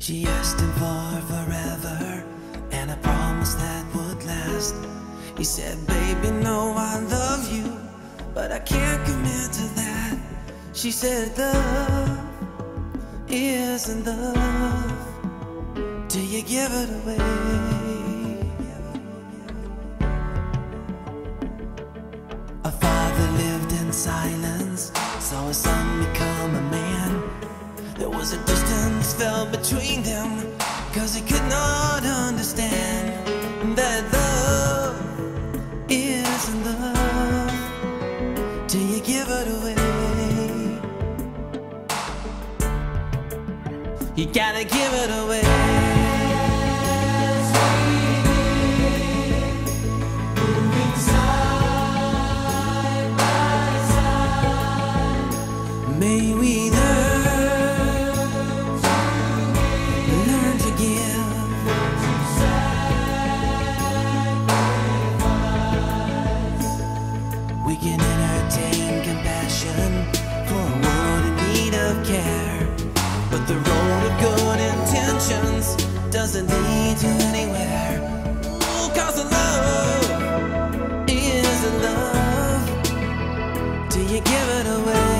She asked him for forever and a promise that would last. He said, Baby, no, I love you, but I can't commit to that. She said, Love isn't love till you give it away. A father lived in silence, saw his son distance between them, cause he could not understand that love isn't love till you give it away. You gotta give it away. May we intentions doesn't lead to anywhere. Ooh, cause love isn't love till you give it away.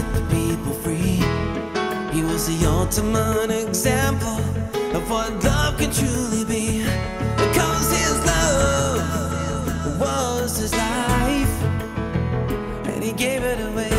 I'm an example of what love can truly be. Because his love was his life, and he gave it away.